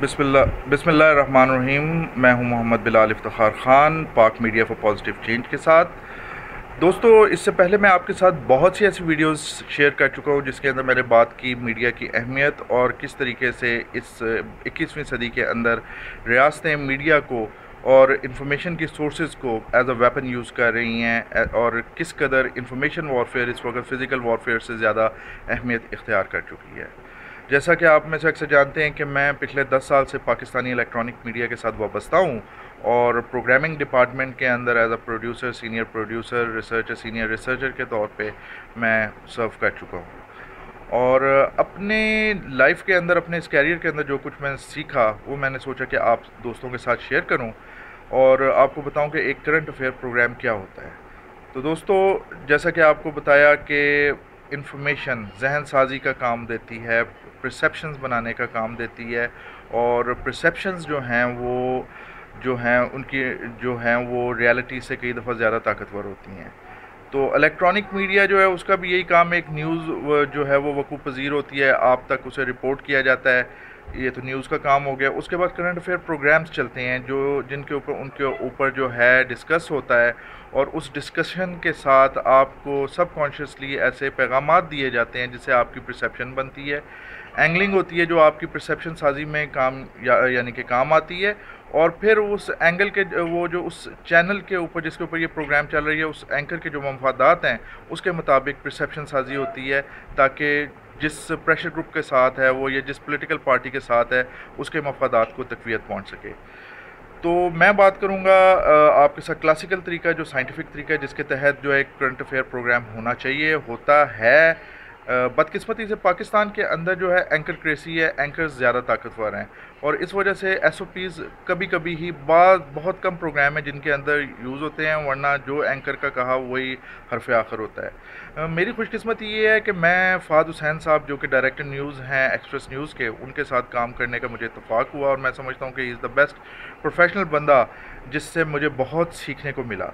بسم اللہ بسم اللہ الرحمن الرحیم۔ میں ہوں محمد بلال افتخار خان، پاک میڈیا فور پازیٹیو چینج کے ساتھ۔ دوستو، اس سے پہلے میں آپ کے ساتھ بہت سی ایسی ویڈیوز شیئر کر چکا ہوں جس کے اندر میں نے بات کی میڈیا کی اہمیت اور کس طریقے سے اس اکیسویں صدی کے اندر ریاستیں میڈیا کو اور انفارمیشن کی سورسز کو ایز اے ویپن یوز کر رہی ہیں اور کس قدر انفارمیشن وارفیئر اس وقت فزیکل وارفیئر سے زیادہ اہمیت اختیار کر چکی ہے۔ جیسا کہ آپ میں سے اکثر جانتے ہیں کہ میں پچھلے دس سال سے پاکستانی الیکٹرانک میڈیا کے ساتھ وابستہ ہوں اور پروگرامنگ ڈپارٹمنٹ کے اندر as a producer senior producer researcher senior researcher کے طور پہ میں سرو کر چکا ہوں۔ اور اپنے لائف کے اندر، اپنے اس کیریئر کے اندر جو کچھ میں نے سیکھا، وہ میں نے سوچا کہ آپ دوستوں کے ساتھ شیئر کروں اور آپ کو بتاؤں کہ ایک کرنٹ افیئر پروگرام کیا ہوتا ہے۔ تو دوستو، جیسا کہ آپ کو بتایا کہ انفارمیشن ذہن سازی کا کام دیتی ہے پرسیپشنز بنانے کا کام دیتی ہے، اور پرسیپشنز جو ہیں وہ، جو ہیں ان کی، جو ہیں وہ ریالٹی سے کئی دفعہ زیادہ طاقتور ہوتی ہیں۔ تو الیکٹرانک میڈیا جو ہے، اس کا بھی یہی کام ایک نیوز جو ہے وہ وقوع پذیر ہوتی ہے، آپ تک اسے رپورٹ کیا جاتا ہے۔ یہ تو نیوز کا کام ہو گیا۔ اس کے بعد کرنٹ افیئر پروگرامز چلتے ہیں جو جن کے اوپر، ان کے اوپر جو ہے ڈسکس ہوتا ہے اور اس ڈسکشن کے ساتھ آپ کو سب کانشیسلی ایسے پیغامات دیے جاتے ہیں جس سے آپ کی پرسیپشن بنتی ہے۔ اینگلنگ ہوتی ہے جو آپ کی پرسیپشن سازی میں کام یعنی کہ کام آتی ہے اور پھر اس اینگل کے وہ جو اس چینل کے اوپر جس کے اوپر یہ پروگرام چل رہی ہے، اس اینکر کے جو مفادات ہیں، اس کے مطابق پرسیپشن سازی ہوتی ہے تاکہ جس پریشر گروپ کے ساتھ ہے وہ یا جس پولیٹیکل پارٹی کے ساتھ ہے، اس کے مفادات کو تقویت پہنچ سکے۔ تو میں بات کروں گا آپ کے ساتھ کلاسیکل طریقہ جو سائنٹیفک طریقہ ہے، جس کے تحت جو ایک کرنٹ افیئر پروگرام ہونا چاہیے، ہوتا ہے۔ بدقسمتی سے پاکستان کے اندر جو ہے اینکر کریسی ہے اینکرز زیادہ طاقتور ہیں۔ اور اس وجہ سے ایس او پیز کبھی کبھی ہی بعض بہت کم پروگرام ہیں جن کے اندر یوز ہوتے ہیں، ورنہ جو اینکر کا کہا وہی حرف آخر ہوتا ہے۔ میری خوش قسمتی یہ ہے کہ میں فہد حسین صاحب جو کہ ڈائریکٹر نیوز ہیں ایکسپریس نیوز کے، ان کے ساتھ کام کرنے کا مجھے اتفاق ہوا اور میں سمجھتا ہوں کہ از دا بیسٹ پروفیشنل بندہ جس سے مجھے بہت سیکھنے کو ملا۔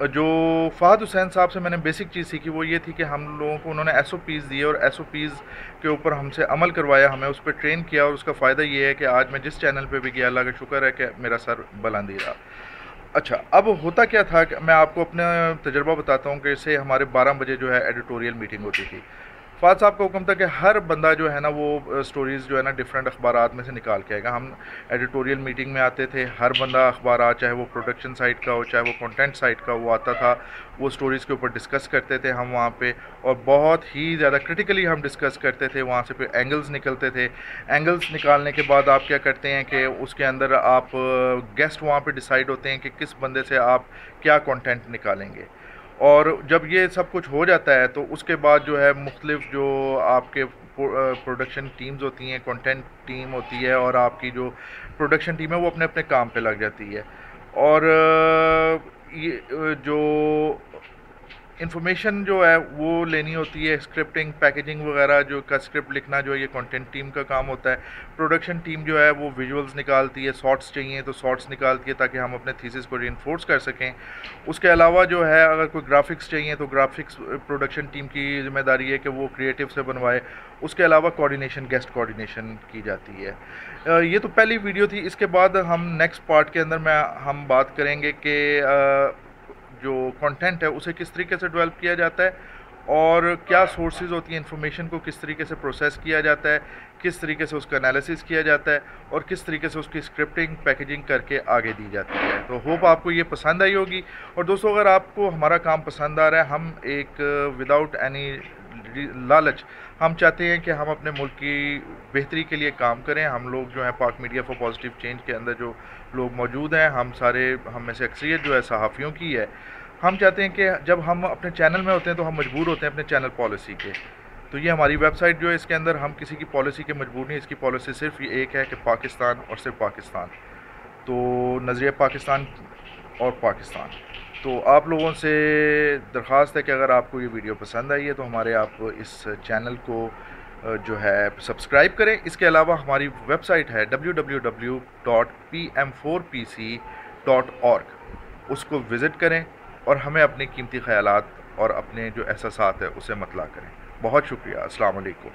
جو فہد حسین صاحب سے میں نے بیسک چیز سیکھی وہ یہ تھی کہ ہم لوگوں کو انہوں نے ایس او پیز دیے اور ایس او پیز کے اوپر ہم سے عمل کروایا، ہمیں اس پہ ٹرین کیا اور اس کا فائدہ یہ ہے کہ آج میں جس چینل پہ بھی گیا، اللہ کا شکر ہے کہ میرا سر بلندی رہا۔ اچھا اب ہوتا کیا تھا کہ میں آپ کو اپنا تجربہ بتاتا ہوں کہ اسے ہمارے بارہ بجے جو ہے ایڈیٹوریل میٹنگ ہوتی تھی۔ فات صاحب کا حکم تھا کہ ہر بندہ جو ہے نا وہ سٹوریز جو ہے نا ڈفرینٹ اخبارات میں سے نکال کے آئے گا۔ ہم ایڈیٹوریل میٹنگ میں آتے تھے، ہر بندہ اخبارات، چاہے وہ پروڈکشن سائٹ کا ہو، چاہے وہ کنٹینٹ سائٹ کا وہ آتا تھا۔ وہ سٹوریز کے اوپر ڈسکس کرتے تھے ہم وہاں پہ اور بہت ہی زیادہ کرٹیکلی ہم ڈسکس کرتے تھے۔ وہاں سے پھر اینگلز نکلتے تھے۔ اینگلز نکالنے کے بعد آپ کیا کرتے ہیں کہ اس کے اندر آپ گیسٹ وہاں پہ ڈیسائیڈ ہوتے ہیں کہ کس بندے سے آپ کیا کنٹینٹ نکالیں گے۔ اور جب یہ سب کچھ ہو جاتا ہے تو اس کے بعد جو ہے مختلف جو آپ کے پروڈکشن ٹیمز ہوتی ہیں کنٹینٹ ٹیم ہوتی ہے اور آپ کی جو پروڈکشن ٹیم ہے وہ اپنے اپنے کام پہ لگ جاتی ہے۔ اور یہ جو انفارمیشن جو ہے وہ لینی ہوتی ہے اسکرپٹنگ پیکیجنگ وغیرہ جو کا اسکرپٹ لکھنا جو ہے، یہ کانٹینٹ ٹیم کا کام ہوتا ہے۔ پروڈکشن ٹیم جو ہے، وہ ویژولز نکالتی ہے شارٹس چاہیے تو شارٹس نکالتی ہے تاکہ ہم اپنے تھیسس کو ری انفورس کر سکیں۔ اس کے علاوہ جو ہے، اگر کوئی گرافکس چاہیے تو گرافکس پروڈکشن ٹیم کی ذمہ داری ہے کہ وہ کریٹیو سے بنوائے۔ اس کے علاوہ کوارڈینیشن گیسٹ کوارڈینیشن کی جاتی ہے۔ یہ تو پہلی ویڈیو تھی۔ اس کے بعد ہم نیکسٹ پارٹ کے اندر میں ہم بات کریں گے کہ جو کنٹینٹ ہے، اسے کس طریقے سے ڈیولپ کیا جاتا ہے اور کیا سورسز ہوتی ہیں انفارمیشن کو کس طریقے سے پروسیس کیا جاتا ہے، کس طریقے سے اس کا انالیسس کیا جاتا ہے اور کس طریقے سے اس کی اسکرپٹنگ پیکیجنگ کر کے آگے دی جاتی ہے۔ تو ہوپ آپ کو یہ پسند آئی ہوگی۔ اور دوستو، اگر آپ کو ہمارا کام پسند آ رہا ہے، ہم ایک وداؤٹ اینی لالچ۔ ہم چاہتے ہیں کہ ہم اپنے ملک کی بہتری کے لیے کام کریں۔ ہم لوگ جو ہیں پاک میڈیا فور پازیٹیو چینج کے اندر جو لوگ موجود ہیں، ہم سارے، ہم میں سے اکثریت جو ہے صحافیوں کی ہے۔ ہم چاہتے ہیں کہ جب ہم اپنے چینل میں ہوتے ہیں تو ہم مجبور ہوتے ہیں اپنے چینل پالیسی کے۔ تو یہ ہماری ویب سائٹ جو ہے اس کے اندر ہم کسی کی پالیسی کے مجبور نہیں، اس کی پالیسی صرف یہ ایک ہے کہ پاکستان اور صرف پاکستان۔ تو نظریہ پاکستان اور پاکستان۔ تو آپ لوگوں سے درخواست ہے کہ اگر آپ کو یہ ویڈیو پسند آئی ہے تو ہمارے آپ اس چینل کو جو ہے، سبسکرائب کریں۔ اس کے علاوہ ہماری ویب سائٹ ہے W W W dot P M four P C dot اس کو وزٹ کریں اور ہمیں اپنے قیمتی خیالات اور اپنے جو احساسات ہے اسے مطلع کریں۔ بہت شکریہ۔ السلام علیکم۔